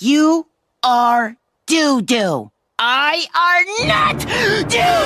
You are doo-doo. I are not doo-doo!